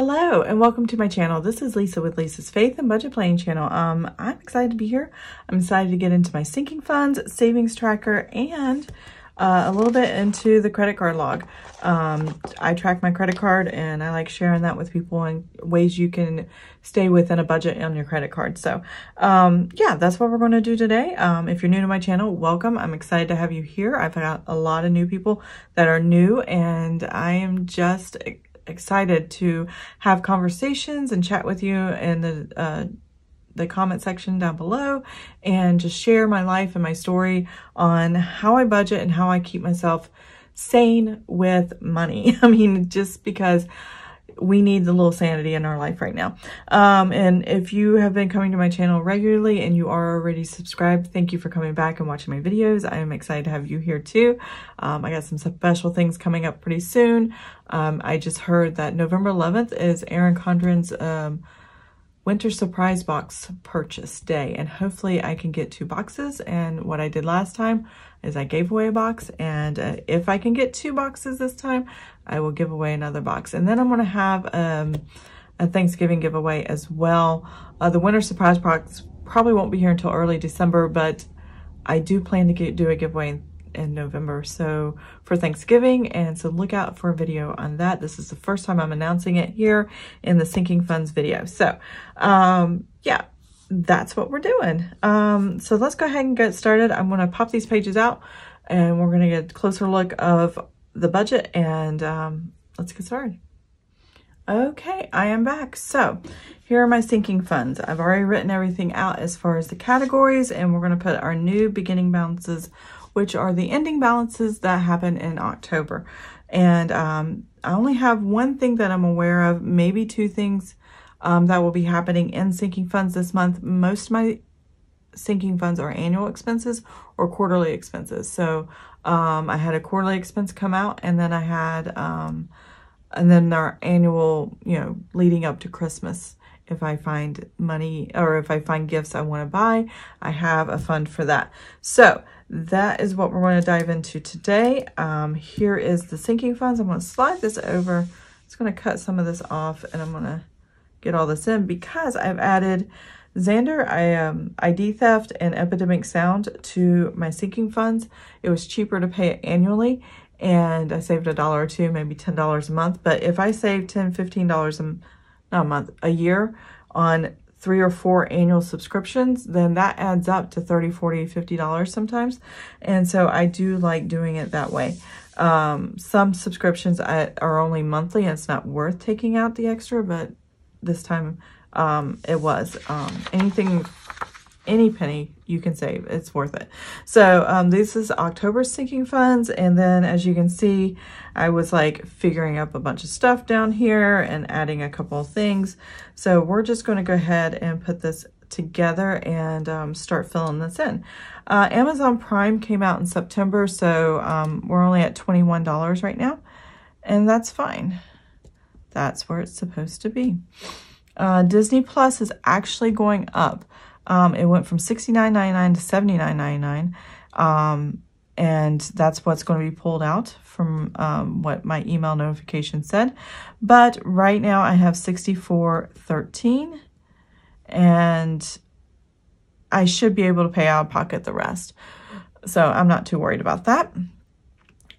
Hello and welcome to my channel. This is Lisa with Lisa's Faith and Budget Planning channel. Um, I'm excited to be here. I'm excited to get into my sinking funds, savings tracker, and uh, a little bit into the credit card log. Um, I track my credit card and I like sharing that with people and ways you can stay within a budget on your credit card. So um, yeah, that's what we're going to do today. Um, if you're new to my channel, welcome. I'm excited to have you here. I've got a lot of new people that are new and I am just excited to have conversations and chat with you in the uh, the comment section down below and just share my life and my story on how I budget and how I keep myself sane with money. I mean, just because we need the little sanity in our life right now. Um, and if you have been coming to my channel regularly and you are already subscribed, thank you for coming back and watching my videos. I am excited to have you here too. Um, I got some special things coming up pretty soon. Um, I just heard that November 11th is Erin Condren's um, winter surprise box purchase day. And hopefully I can get two boxes. And what I did last time is I gave away a box. And uh, if I can get two boxes this time I will give away another box. And then I'm going to have um, a Thanksgiving giveaway as well. Uh, the winter surprise box probably won't be here until early December but I do plan to get, do a giveaway in November. So for Thanksgiving and so look out for a video on that. This is the first time I'm announcing it here in the sinking funds video. So um yeah that's what we're doing. Um so let's go ahead and get started. I'm going to pop these pages out and we're going to get a closer look of the budget and um let's get started. Okay, I am back. So here are my sinking funds. I've already written everything out as far as the categories and we're going to put our new beginning balances which are the ending balances that happen in October. And um, I only have one thing that I'm aware of, maybe two things um, that will be happening in sinking funds this month. Most of my sinking funds are annual expenses or quarterly expenses. So um, I had a quarterly expense come out and then I had, um, and then our annual, you know, leading up to Christmas if I find money or if I find gifts I want to buy, I have a fund for that. So that is what we're going to dive into today. Um, here is the sinking funds. I'm going to slide this over. It's going to cut some of this off and I'm going to get all this in because I've added Zander, I, um, ID theft, and epidemic sound to my sinking funds. It was cheaper to pay it annually and I saved a dollar or two, maybe $10 a month. But if I save $10, $15 a, not a month, a year on three or four annual subscriptions, then that adds up to 30, 40, 50 dollars sometimes. And so I do like doing it that way. Um, some subscriptions are only monthly and it's not worth taking out the extra, but this time um, it was. Um, anything any penny you can save. It's worth it. So um, this is October sinking funds. And then as you can see, I was like figuring up a bunch of stuff down here and adding a couple of things. So we're just going to go ahead and put this together and um, start filling this in. Uh, Amazon Prime came out in September, so um, we're only at $21 right now. And that's fine. That's where it's supposed to be. Uh, Disney Plus is actually going up. Um, it went from $69.99 to $79.99. Um, and that's what's going to be pulled out from um, what my email notification said. But right now I have 64.13 and I should be able to pay out of pocket the rest. So I'm not too worried about that.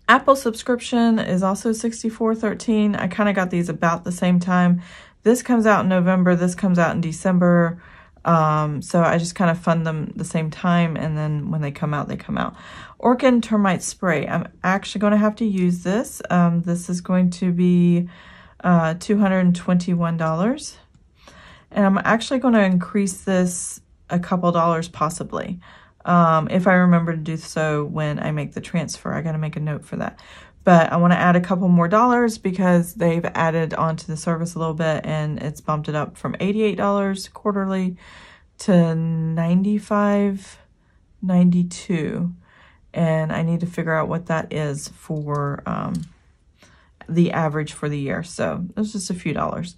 Apple subscription is also 64.13. I kind of got these about the same time. This comes out in November. This comes out in December. Um, so I just kind of fund them the same time and then when they come out, they come out. Orkin termite spray. I'm actually going to have to use this. Um, this is going to be uh, $221. And I'm actually going to increase this a couple dollars possibly. Um, if I remember to do so when I make the transfer. I got to make a note for that. But I want to add a couple more dollars because they've added onto the service a little bit and it's bumped it up from $88 quarterly to 95 92 and I need to figure out what that is for um, the average for the year. So it's just a few dollars.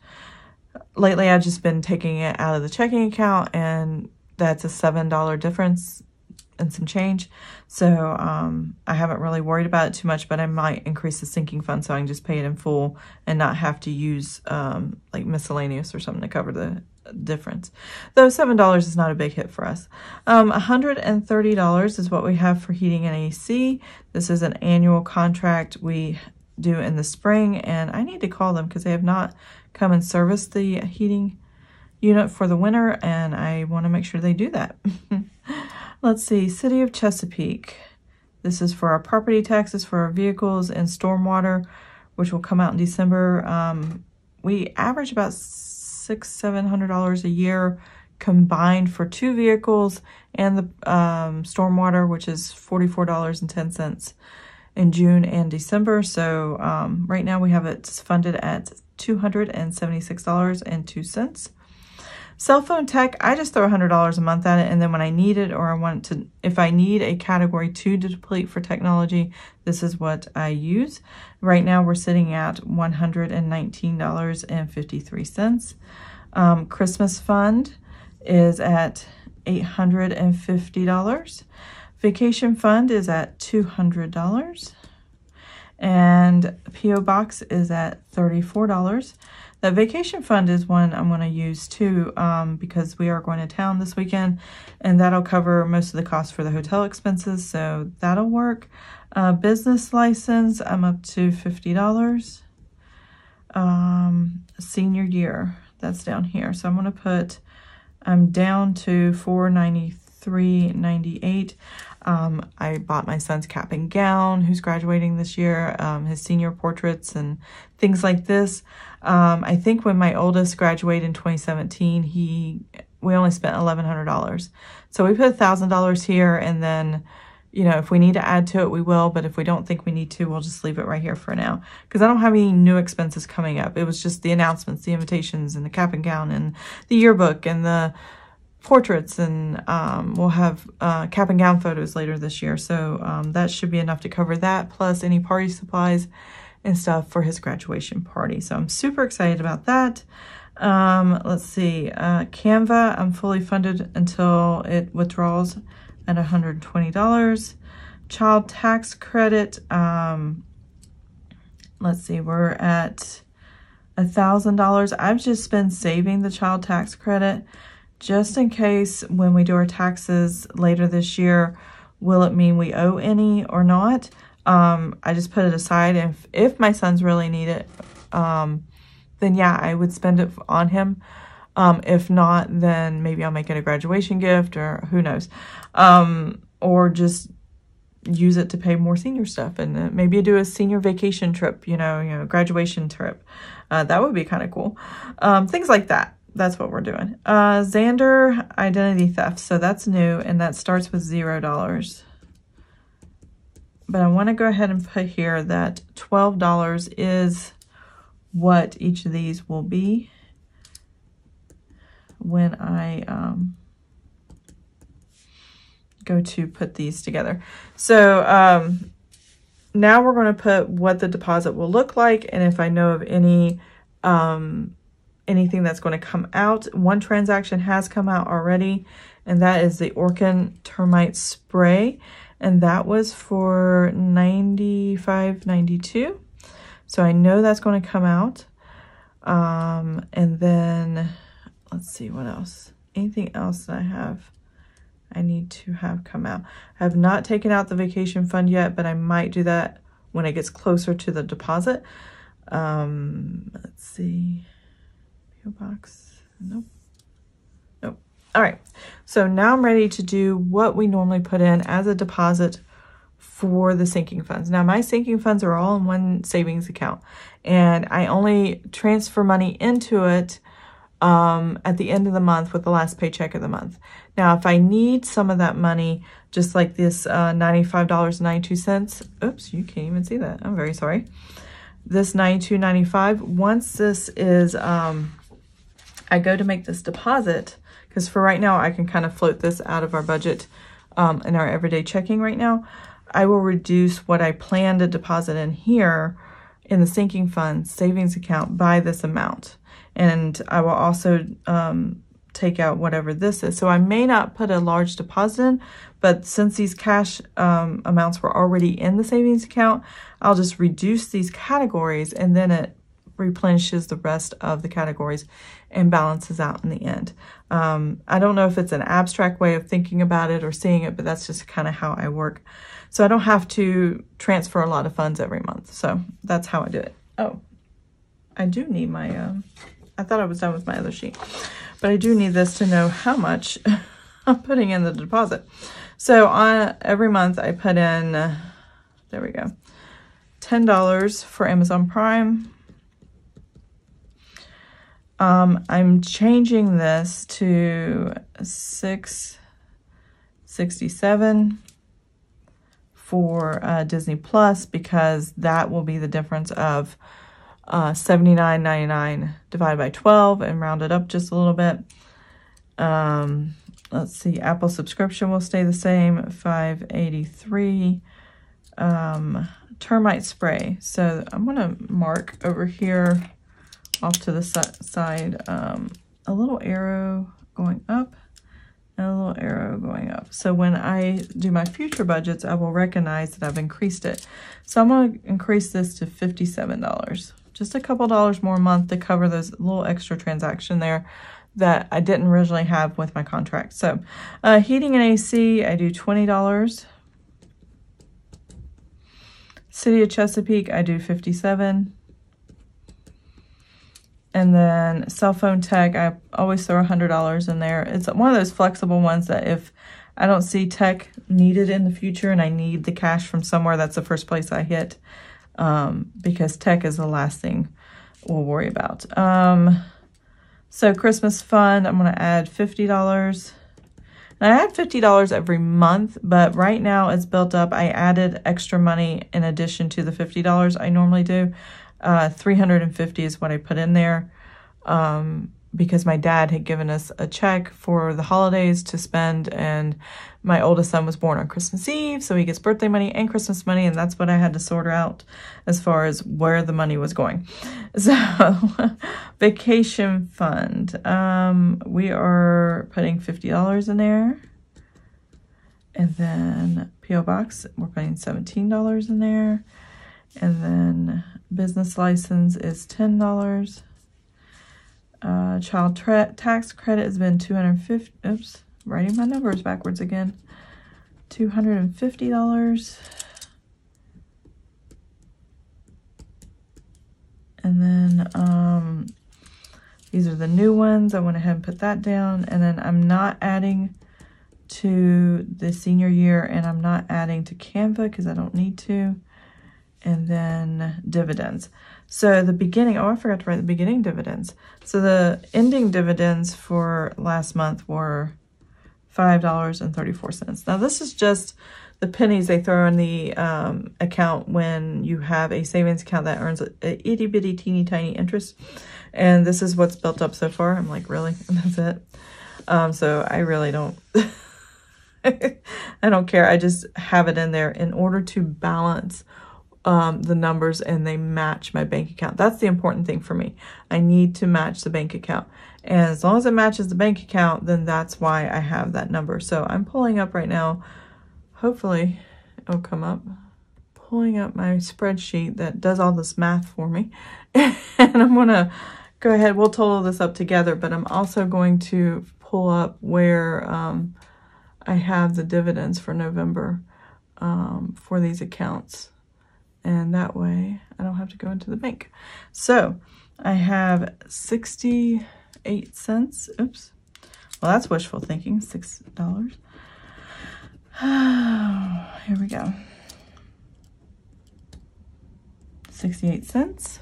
Lately, I've just been taking it out of the checking account and that's a $7 difference and some change. So um, I haven't really worried about it too much, but I might increase the sinking fund so I can just pay it in full and not have to use um, like miscellaneous or something to cover the difference. Though $7 is not a big hit for us. Um, $130 is what we have for heating and AC. This is an annual contract we do in the spring, and I need to call them because they have not come and serviced the heating unit for the winter, and I want to make sure they do that. Let's see, City of Chesapeake. This is for our property taxes for our vehicles and stormwater, which will come out in December. Um, we average about six, seven hundred dollars a year combined for two vehicles and the um, stormwater, which is forty-four dollars and ten cents in June and December. So um, right now we have it funded at two hundred and seventy-six dollars and two cents. Cell phone tech, I just throw $100 a month at it, and then when I need it or I want to, if I need a category two to deplete for technology, this is what I use. Right now we're sitting at $119.53. Um, Christmas fund is at $850. Vacation fund is at $200. And PO box is at $34. The vacation fund is one I'm going to use too um, because we are going to town this weekend and that'll cover most of the costs for the hotel expenses, so that'll work. Uh, business license, I'm up to $50. Um, senior year, that's down here. So I'm going to put, I'm down to $493.98. Um, I bought my son's cap and gown, who's graduating this year, um, his senior portraits and things like this. Um, I think when my oldest graduated in 2017, he we only spent $1,100. So we put $1,000 here and then, you know, if we need to add to it, we will. But if we don't think we need to, we'll just leave it right here for now. Because I don't have any new expenses coming up. It was just the announcements, the invitations, and the cap and gown, and the yearbook, and the portraits and um, we'll have uh, cap and gown photos later this year. So um, that should be enough to cover that plus any party supplies and stuff for his graduation party. So I'm super excited about that. Um, let's see, uh, Canva, I'm fully funded until it withdraws at $120. Child tax credit, um, let's see, we're at $1,000. I've just been saving the child tax credit just in case when we do our taxes later this year, will it mean we owe any or not? Um, I just put it aside. If, if my sons really need it, um, then yeah, I would spend it on him. Um, if not, then maybe I'll make it a graduation gift or who knows. Um, or just use it to pay more senior stuff and uh, maybe do a senior vacation trip, you know, you know, graduation trip. Uh, that would be kind of cool. Um, things like that that's what we're doing. Uh, Zander identity theft. So that's new and that starts with zero dollars. But I want to go ahead and put here that $12 is what each of these will be when I um, go to put these together. So um, now we're going to put what the deposit will look like and if I know of any um, anything that's going to come out. One transaction has come out already, and that is the Orkin termite spray. And that was for 95.92. So I know that's going to come out. Um, and then let's see what else. Anything else that I have I need to have come out. I have not taken out the vacation fund yet, but I might do that when it gets closer to the deposit. Um, let's see. PO box. Nope. Nope. All right. So now I'm ready to do what we normally put in as a deposit for the sinking funds. Now my sinking funds are all in one savings account and I only transfer money into it um, at the end of the month with the last paycheck of the month. Now, if I need some of that money, just like this uh, $95.92, oops, you can't even see that. I'm very sorry. This $92.95, once this is um, I go to make this deposit, because for right now, I can kind of float this out of our budget um, in our everyday checking right now, I will reduce what I plan to deposit in here in the sinking fund savings account by this amount. And I will also um, take out whatever this is. So I may not put a large deposit in, but since these cash um, amounts were already in the savings account, I'll just reduce these categories and then it replenishes the rest of the categories and balances out in the end. Um, I don't know if it's an abstract way of thinking about it or seeing it, but that's just kind of how I work. So I don't have to transfer a lot of funds every month. So that's how I do it. Oh, I do need my, um, I thought I was done with my other sheet, but I do need this to know how much I'm putting in the deposit. So on every month I put in, uh, there we go, $10 for Amazon Prime. Um, I'm changing this to 667 for uh, Disney Plus because that will be the difference of uh, 79.99 divided by 12 and round it up just a little bit. Um, let's see, Apple subscription will stay the same, 583. Um, termite spray. So I'm to mark over here off to the side um, a little arrow going up and a little arrow going up. So when I do my future budgets, I will recognize that I've increased it. So I'm going to increase this to $57 just a couple dollars more a month to cover those little extra transaction there that I didn't originally have with my contract. So uh, heating and AC, I do $20. City of Chesapeake, I do 57 and then cell phone tech, I always throw $100 in there. It's one of those flexible ones that if I don't see tech needed in the future and I need the cash from somewhere, that's the first place I hit um, because tech is the last thing we'll worry about. Um, so Christmas fund, I'm going to add $50. And I add $50 every month, but right now it's built up. I added extra money in addition to the $50 I normally do. Uh, 350 is what I put in there um, because my dad had given us a check for the holidays to spend and my oldest son was born on Christmas Eve, so he gets birthday money and Christmas money, and that's what I had to sort out as far as where the money was going. So, vacation fund. Um, we are putting $50 in there. And then P.O. Box, we're putting $17 in there. And then business license is $10. Uh, child tax credit has been 250 oops, writing my numbers backwards again. $250. And then um, these are the new ones. I went ahead and put that down. And then I'm not adding to the senior year and I'm not adding to Canva because I don't need to and then dividends. So the beginning, oh, I forgot to write the beginning dividends. So the ending dividends for last month were $5.34. Now this is just the pennies they throw in the um, account when you have a savings account that earns a, itty bitty teeny tiny interest. And this is what's built up so far. I'm like, really? And that's it? Um, so I really don't, I don't care. I just have it in there in order to balance um, the numbers and they match my bank account. That's the important thing for me. I need to match the bank account. And as long as it matches the bank account, then that's why I have that number. So I'm pulling up right now. Hopefully it'll come up. Pulling up my spreadsheet that does all this math for me. and I'm going to go ahead. We'll total this up together, but I'm also going to pull up where um, I have the dividends for November um, for these accounts and that way I don't have to go into the bank. So I have 68 cents. Oops. Well, that's wishful thinking. $6. Here we go. 68 cents.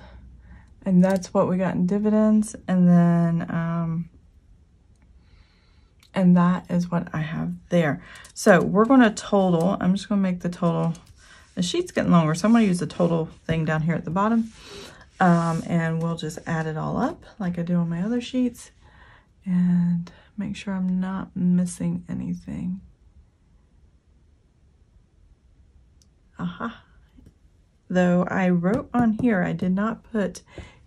And that's what we got in dividends. And then, um, and that is what I have there. So we're going to total. I'm just going to make the total the sheet's getting longer, so I'm to use the total thing down here at the bottom. Um, and we'll just add it all up like I do on my other sheets. And make sure I'm not missing anything. Aha. Though I wrote on here, I did not put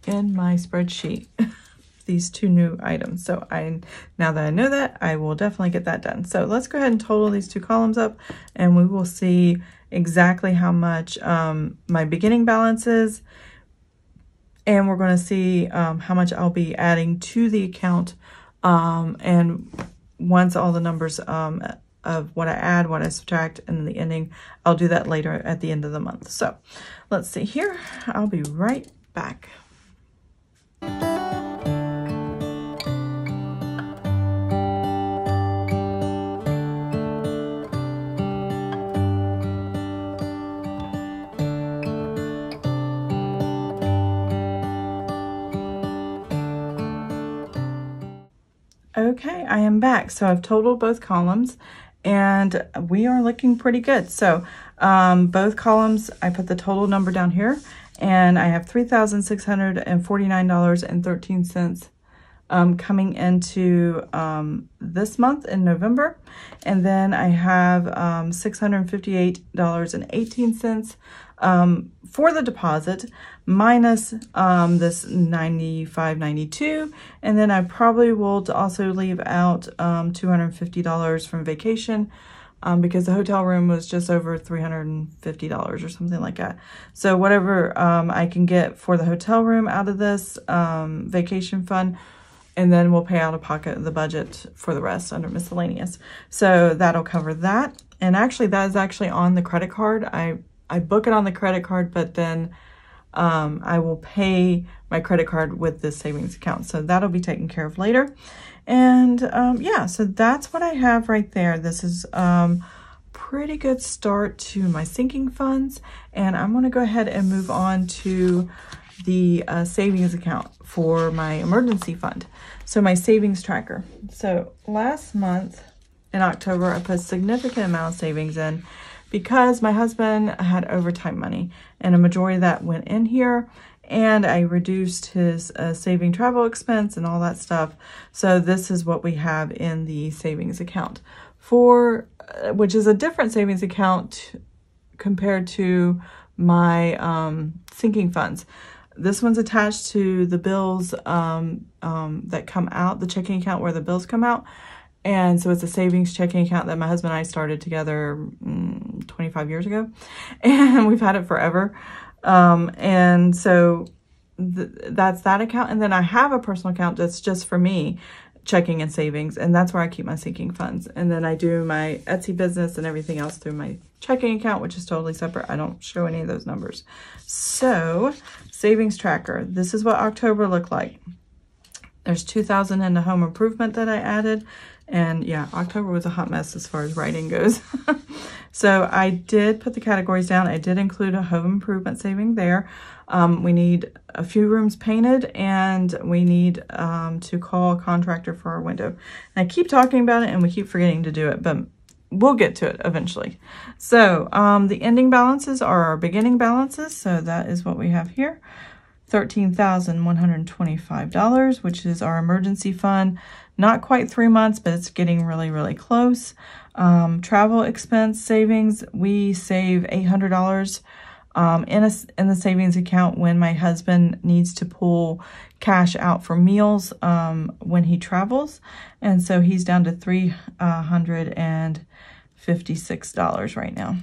in my spreadsheet. these two new items. So I now that I know that, I will definitely get that done. So let's go ahead and total these two columns up and we will see exactly how much um, my beginning balance is. And we're going to see um, how much I'll be adding to the account. Um, and once all the numbers um, of what I add, what I subtract, and the ending, I'll do that later at the end of the month. So let's see here. I'll be right back. I am back. So I've totaled both columns and we are looking pretty good. So um, both columns, I put the total number down here and I have $3,649.13 um, coming into um, this month in November. And then I have um, $658.18 um, for the deposit minus um, this 95.92 and then I probably will also leave out um, $250 from vacation um, because the hotel room was just over $350 or something like that. So whatever um, I can get for the hotel room out of this um, vacation fund and then we'll pay out of pocket the budget for the rest under miscellaneous. So that'll cover that. And actually that is actually on the credit card. I I book it on the credit card, but then um, I will pay my credit card with this savings account. So that'll be taken care of later. And um, yeah, so that's what I have right there. This is um, pretty good start to my sinking funds. And I'm to go ahead and move on to the uh, savings account for my emergency fund. So my savings tracker. So last month in October, I put a significant amount of savings in because my husband had overtime money and a majority of that went in here and I reduced his uh, saving travel expense and all that stuff. So this is what we have in the savings account for, uh, which is a different savings account compared to my um, sinking funds. This one's attached to the bills um, um, that come out, the checking account where the bills come out. And so it's a savings checking account that my husband and I started together mm, 25 years ago. And we've had it forever. Um, and so th that's that account. And then I have a personal account that's just for me, checking and savings. And that's where I keep my sinking funds. And then I do my Etsy business and everything else through my checking account, which is totally separate. I don't show any of those numbers. So savings tracker, this is what October looked like. There's 2000 in the home improvement that I added. And yeah, October was a hot mess as far as writing goes. so I did put the categories down. I did include a home improvement saving there. Um, we need a few rooms painted and we need um, to call a contractor for our window. And I keep talking about it and we keep forgetting to do it, but we'll get to it eventually. So um, the ending balances are our beginning balances. So that is what we have here. $13,125, which is our emergency fund. Not quite three months, but it's getting really, really close. Um, travel expense savings, we save $800 um, in, a, in the savings account when my husband needs to pull cash out for meals um, when he travels. And so he's down to $356 right now.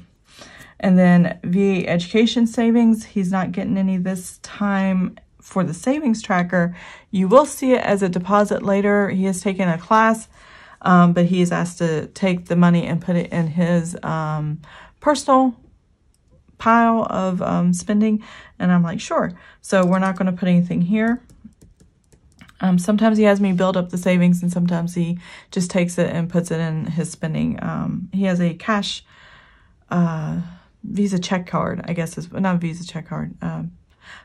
And then VA education savings, he's not getting any this time for the savings tracker. You will see it as a deposit later. He has taken a class, um, but he is asked to take the money and put it in his um, personal pile of um, spending. And I'm like, sure. So we're not going to put anything here. Um, sometimes he has me build up the savings and sometimes he just takes it and puts it in his spending. Um, he has a cash uh, Visa check card, I guess is not Visa check card. Um,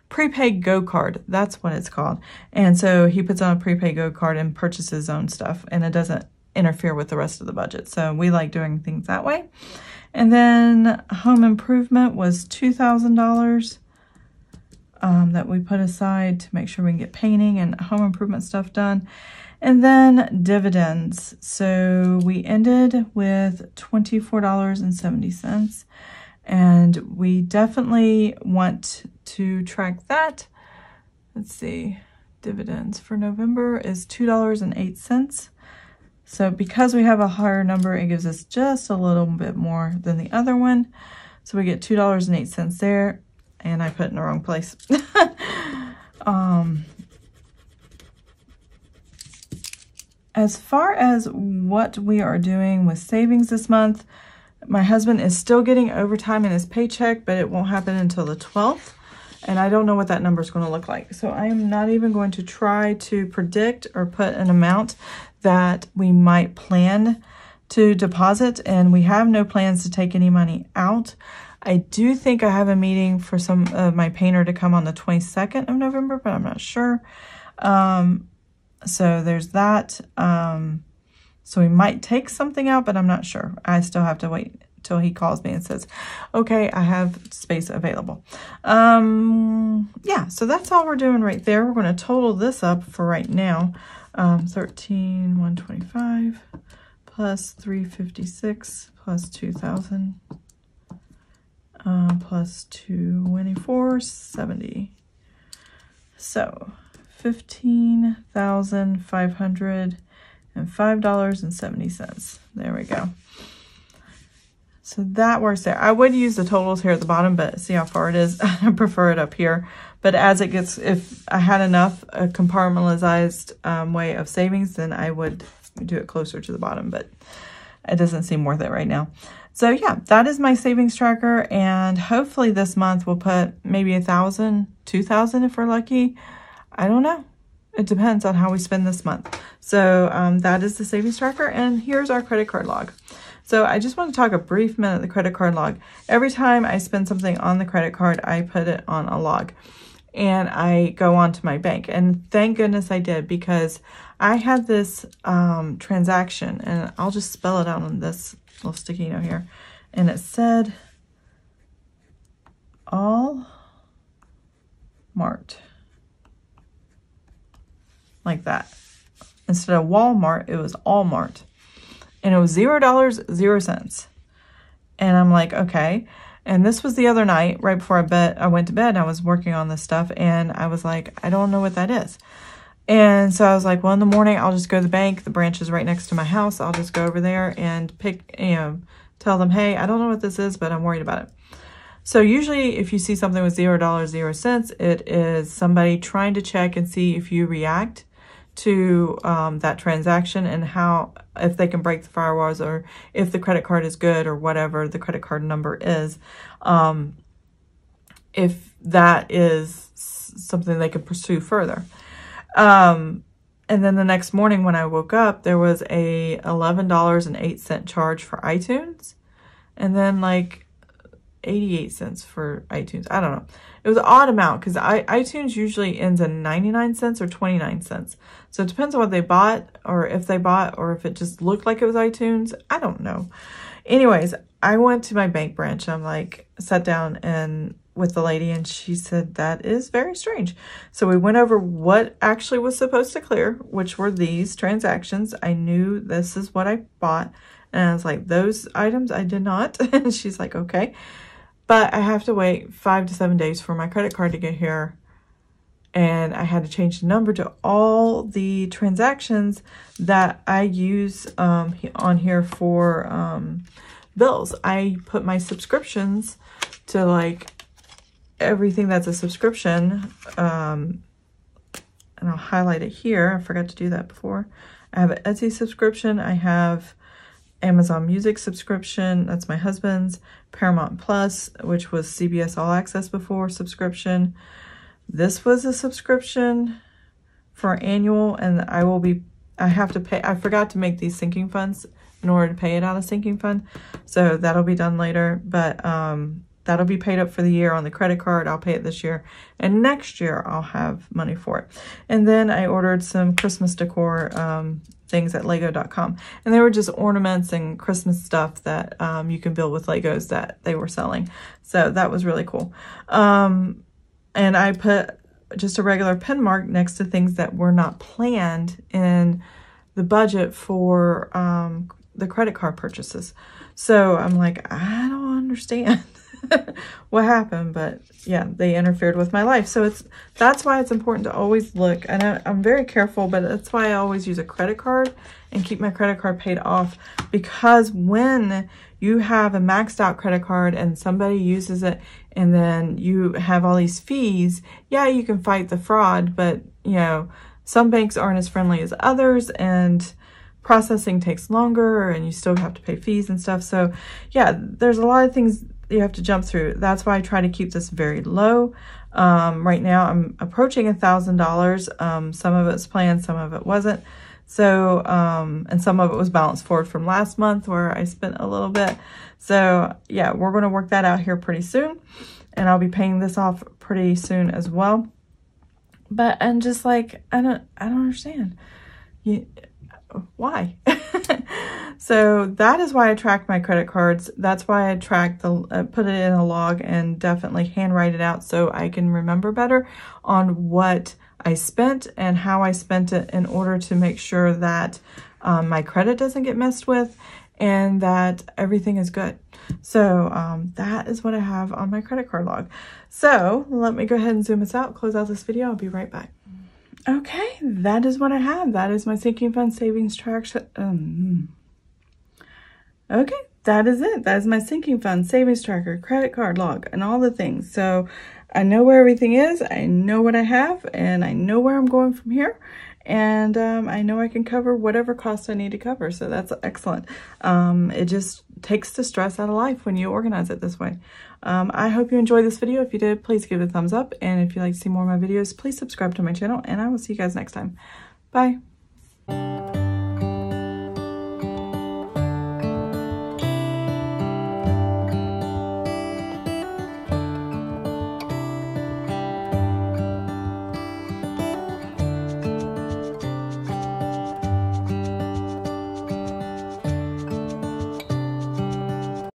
prepaid go card that's what it's called and so he puts on a prepaid go card and purchases his own stuff and it doesn't interfere with the rest of the budget so we like doing things that way and then home improvement was $2,000 um, that we put aside to make sure we can get painting and home improvement stuff done. And then dividends. So we ended with $24.70. And we definitely want to track that. Let's see. dividends for November is $2.08. So because we have a higher number, it gives us just a little bit more than the other one. So we get $2.08 there, and I put in the wrong place. um, as far as what we are doing with savings this month, my husband is still getting overtime in his paycheck, but it won't happen until the 12th. And I don't know what that number is going to look like. So I am not even going to try to predict or put an amount that we might plan to deposit. And we have no plans to take any money out. I do think I have a meeting for some of my painter to come on the 22nd of November, but I'm not sure. Um, so there's that. Um, so we might take something out, but I'm not sure. I still have to wait till he calls me and says, okay, I have space available. Um, yeah, so that's all we're doing right there. We're going to total this up for right now. Um, 13, 125 plus 356 plus 2,000 uh, plus 2470. So 15,500 and $5.70. There we go. So that works there. I would use the totals here at the bottom, but see how far it is. I prefer it up here. But as it gets, if I had enough a compartmentalized um, way of savings, then I would do it closer to the bottom, but it doesn't seem worth it right now. So yeah, that is my savings tracker. And hopefully this month we'll put maybe a thousand, two thousand if we're lucky. I don't know. It depends on how we spend this month. So um, that is the savings tracker. And here's our credit card log. So I just want to talk a brief minute the credit card log. Every time I spend something on the credit card, I put it on a log and I go on to my bank. And thank goodness I did because I had this um, transaction and I'll just spell it out on this little sticky note here. And it said all mart like that. Instead of Walmart, it was Allmart. And it was zero dollars, zero cents. And I'm like, okay. And this was the other night, right before I bet I went to bed, I was working on this stuff and I was like, I don't know what that is. And so I was like, well, in the morning, I'll just go to the bank. The branch is right next to my house. I'll just go over there and pick, you know, tell them, hey, I don't know what this is, but I'm worried about it. So usually if you see something with $0, 0 cents, it is somebody trying to check and see if you react to um, that transaction and how, if they can break the firewalls or if the credit card is good or whatever the credit card number is, um, if that is something they can pursue further. Um, and then the next morning when I woke up, there was a $11.08 charge for iTunes. And then like 88 cents for iTunes. I don't know. It was an odd amount because iTunes usually ends in 99 cents or 29 cents. So it depends on what they bought or if they bought or if it just looked like it was iTunes. I don't know. Anyways, I went to my bank branch. I'm like, sat down and with the lady and she said, that is very strange. So we went over what actually was supposed to clear, which were these transactions. I knew this is what I bought. And I was like, those items I did not. and she's like, okay. But I have to wait five to seven days for my credit card to get here. And I had to change the number to all the transactions that I use um, on here for um, bills. I put my subscriptions to like everything that's a subscription. Um, and I'll highlight it here. I forgot to do that before. I have an Etsy subscription. I have Amazon Music subscription. That's my husband's. Paramount Plus, which was CBS All Access before subscription. This was a subscription for annual, and I will be, I have to pay, I forgot to make these sinking funds in order to pay it out of sinking fund. So that'll be done later, but um, that'll be paid up for the year on the credit card. I'll pay it this year. And next year, I'll have money for it. And then I ordered some Christmas decor um, things at lego.com and they were just ornaments and christmas stuff that um, you can build with legos that they were selling so that was really cool um, and i put just a regular pin mark next to things that were not planned in the budget for um, the credit card purchases so i'm like i don't understand what happened, but yeah, they interfered with my life. So it's that's why it's important to always look. And I, I'm very careful, but that's why I always use a credit card and keep my credit card paid off because when you have a maxed out credit card and somebody uses it and then you have all these fees, yeah, you can fight the fraud, but you know, some banks aren't as friendly as others and processing takes longer and you still have to pay fees and stuff. So yeah, there's a lot of things you have to jump through. That's why I try to keep this very low. Um, right now I'm approaching a thousand dollars. Um, some of it's planned, some of it wasn't. So, um, and some of it was balanced forward from last month where I spent a little bit. So yeah, we're going to work that out here pretty soon and I'll be paying this off pretty soon as well. But, and just like, I don't, I don't understand. You, why? so that is why I track my credit cards. That's why I track the, uh, put it in a log and definitely handwrite it out so I can remember better on what I spent and how I spent it in order to make sure that um, my credit doesn't get messed with and that everything is good. So um, that is what I have on my credit card log. So let me go ahead and zoom this out, close out this video. I'll be right back. Okay, that is what I have. That is my sinking fund savings track. Um, okay, that is it. That is my sinking fund savings tracker, credit card log, and all the things. So I know where everything is. I know what I have, and I know where I'm going from here. And um, I know I can cover whatever costs I need to cover. So that's excellent. Um, it just takes the stress out of life when you organize it this way. Um, I hope you enjoyed this video. If you did, please give it a thumbs up. And if you'd like to see more of my videos, please subscribe to my channel. And I will see you guys next time. Bye.